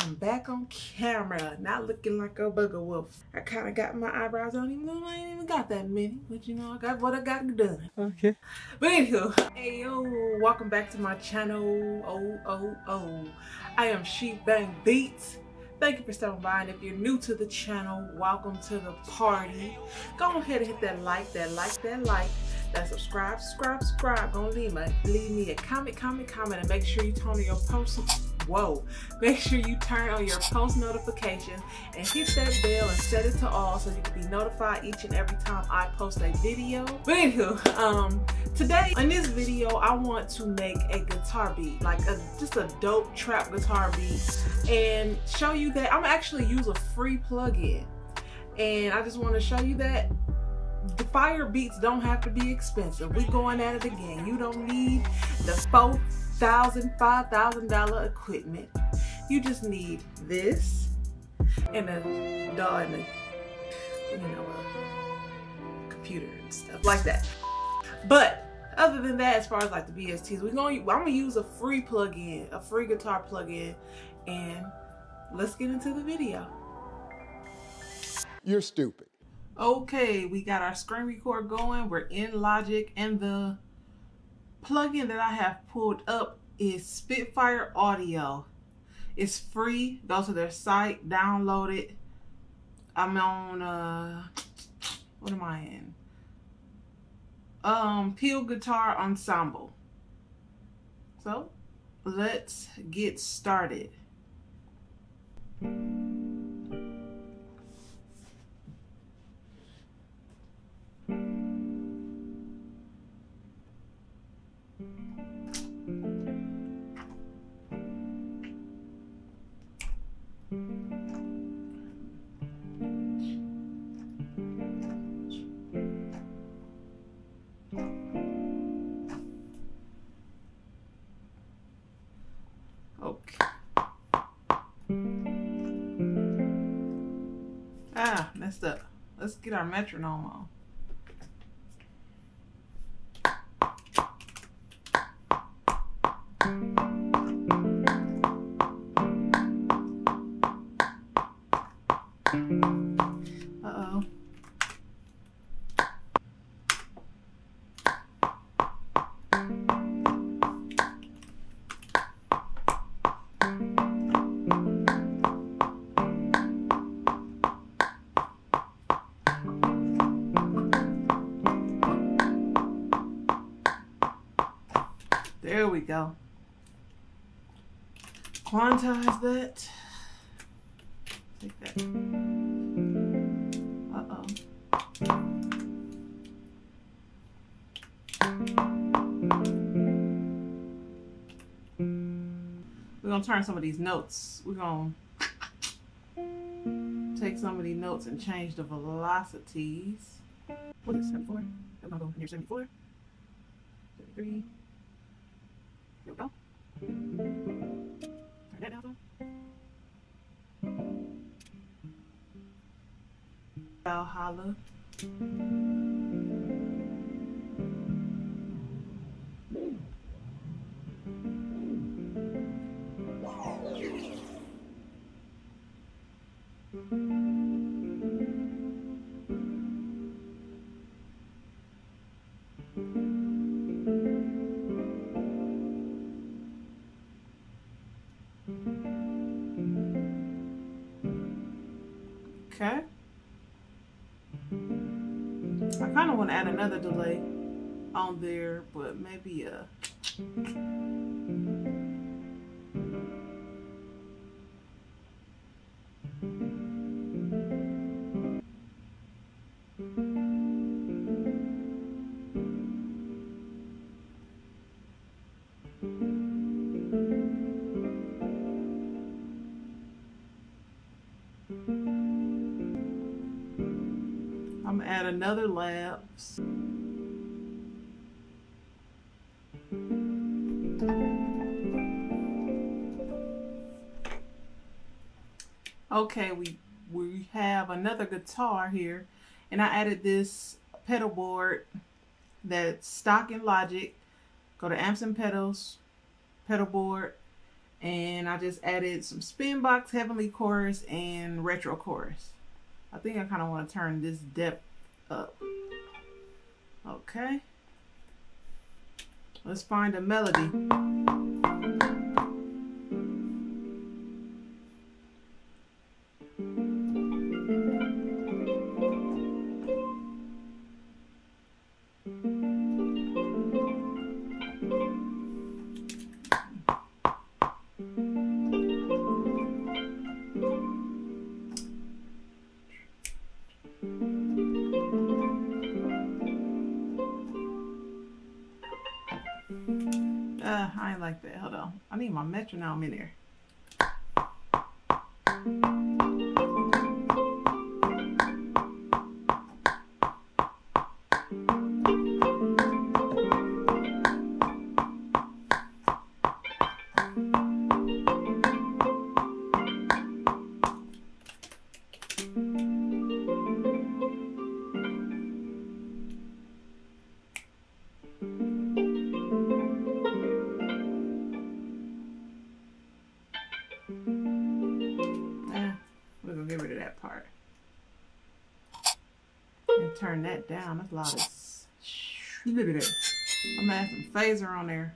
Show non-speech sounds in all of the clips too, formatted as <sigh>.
I'm back on camera, not looking like a bugger wolf. I kind of got my eyebrows on, even though I ain't even got that many. But you know, I got what I got done. Okay. But anywho, hey yo, welcome back to my channel. Oh, oh, oh. I am Shebangg Beatz. Thank you for stopping by. And if you're new to the channel, welcome to the party. Go ahead and hit that like, that like, that like that subscribe, subscribe, subscribe. Gonna leave me, leave me a comment, comment, comment, and make sure you turn on your post. Whoa! Make sure you turn on your post notifications and hit that bell and set it to all so you can be notified each and every time I post a video. But anywho, um, today in this video I want to make a guitar beat, like a just a dope trap guitar beat, and show you that I'm actually use a free plugin, and I just want to show you that the fire beats don't have to be expensive. We going at it again. You don't need the four thousand, five thousand dollar equipment. You just need this and a and a you know a computer and stuff like that. But other than that, as far as like the VSTs, we're going I'm gonna use a free plugin, a free guitar plugin, and let's get into the video. You're stupid. Okay, we got our screen record going. We're in Logic and the plugin that I have pulled up is Spitfire Audio. It's free. Go to their site, download it. I'm on uh what am I in? Um Peel Guitar Ensemble. So let's get started. Ah, messed up. Let's get our metronome on. Uh-oh. We go. Quantize that. Take that. Uh-oh. We're gonna turn some of these notes. We're gonna <laughs> take some of these notes and change the velocities. What is 74? I'm gonna go near 74. 73. Turn that down some. Valhalla. Okay. I kind of want to add another delay on there, but maybe uh I'm gonna add another lapse. Okay, we we have another guitar here, and I added this pedal board that's stock in Logic. Go to Amps and Pedals, pedal board, And I just added some spin box, heavenly chorus, and retro chorus. I think I kind of want to turn this depth up. Okay. Let's find a melody. Metronome in there. Turn that down. That's a lot of. Look at that. I'm gonna add some phaser on there.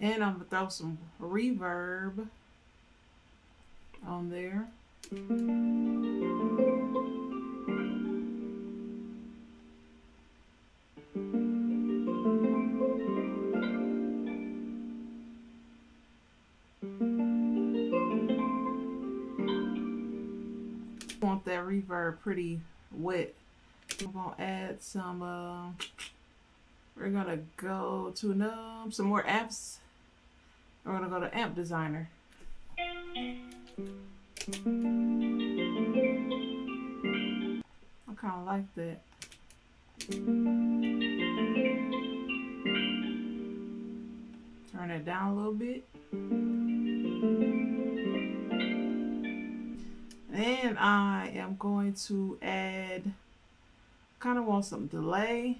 And I'm gonna throw some reverb on there. Want that reverb pretty wet. We're gonna add some, uh, we're gonna go to um, some more amps. We're gonna go to Amp Designer. I kind of like that. Turn it down a little bit. And I am going to add, kind of want some delay,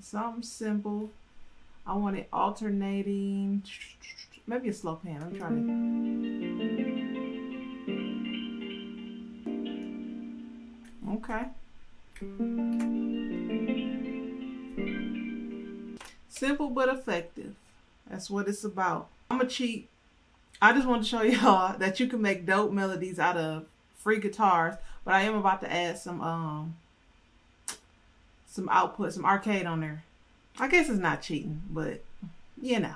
something simple. I want it alternating, maybe a slow pan. I'm trying to. Okay. Simple but effective. That's what it's about. I'm a cheat I just want to show <laughs> y'all that you can make dope melodies out of free guitars, but I am about to add some um some output, some arcade on there. I guess it's not cheating, but you know.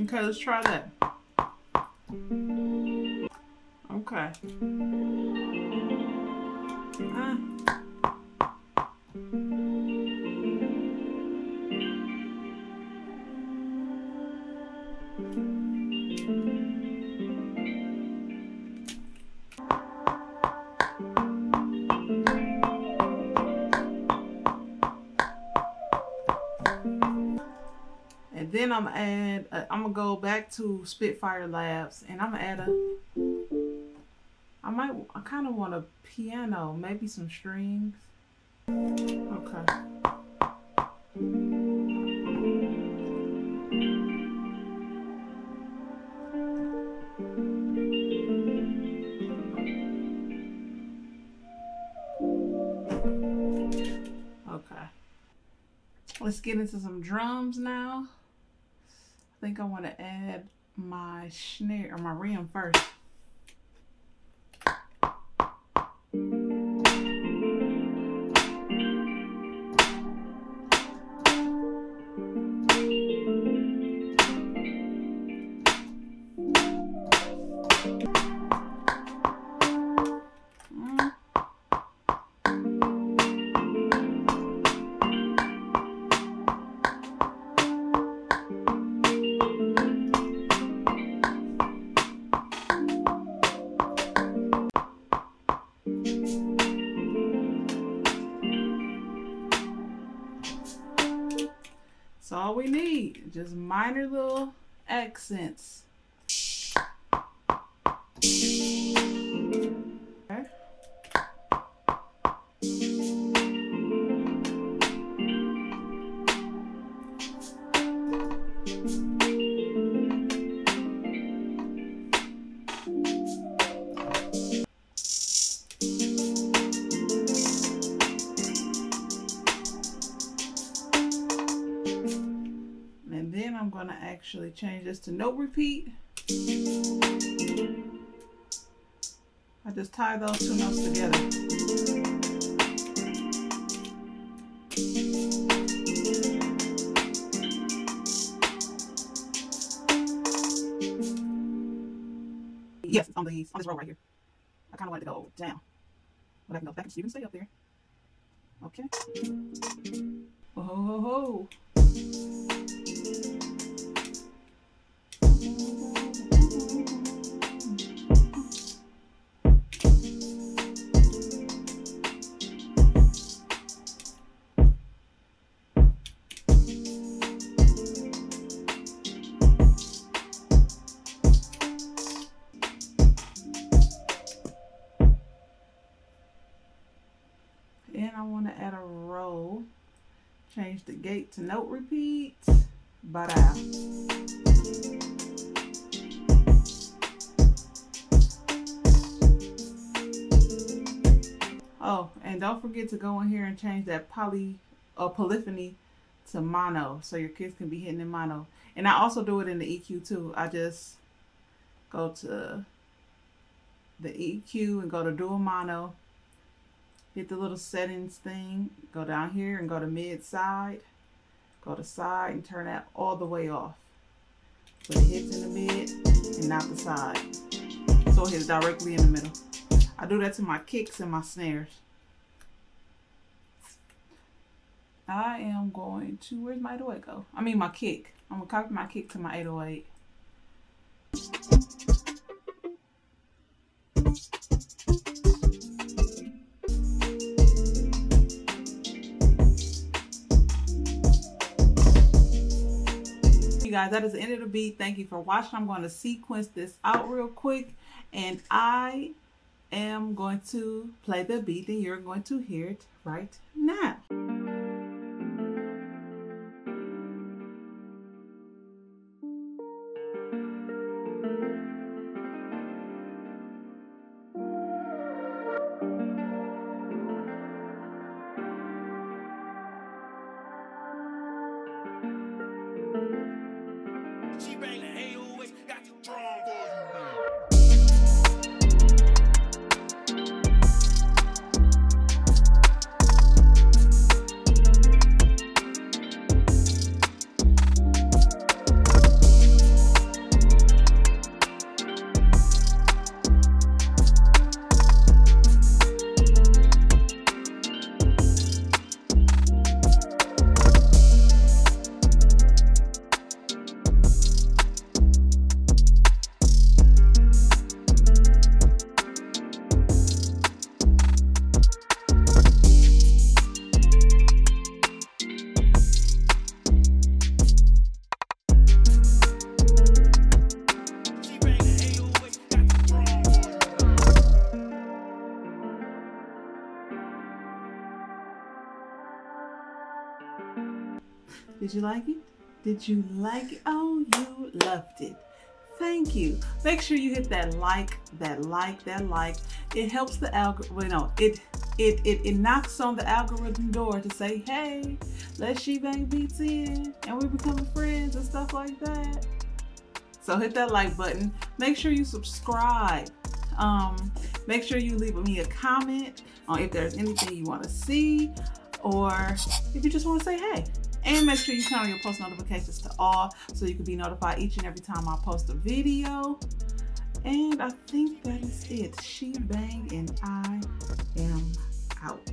Okay, let's try that. Okay. Uh. Add, uh, I'm gonna go back to Spitfire Labs and I'm gonna add a, I might, I kind of want a piano, maybe some strings. Okay. Okay. Let's get into some drums now. I think I want to add my snare or my rim first. We need. Just minor little accents. Change this to note repeat. I just tie those two notes together. Yes, on these on this row right here. I kind of want it to go down, but I can go back you can stay up there. Okay. Whoa, ho, ho. To note repeat. Bada. Oh, and don't forget to go in here and change that poly or polyphony to mono so your kids can be hitting in mono. And I also do it in the EQ too. I just go to the EQ and go to dual mono hit the little settings thing, go down here and go to mid side, go to side and turn that all the way off. So it hits in the mid and not the side. So it hits directly in the middle. I do that to my kicks and my snares. I am going to, where's my 808 go? I mean my kick. I'm gonna copy my kick to my 808. Guys that is the end of the beat. Thank you for watching. I'm going to sequence this out real quick. And i am going to play the beat and you're going to hear it right now Did you like it? Did you like it? Oh, you loved it. Thank you. Make sure you hit that like, that like, that like. It helps the algorithm, well, no, it, it, it, it knocks on the algorithm door to say, hey, let Shebangg Beatz in and we're becoming friends and stuff like that. So hit that like button. Make sure you subscribe. Um, make sure you leave me a comment on if there's anything you want to see or if you just want to say hey. And make sure you turn on your post notifications to all so you can be notified each and every time I post a video. And I think that is it. Shebangg and I am out.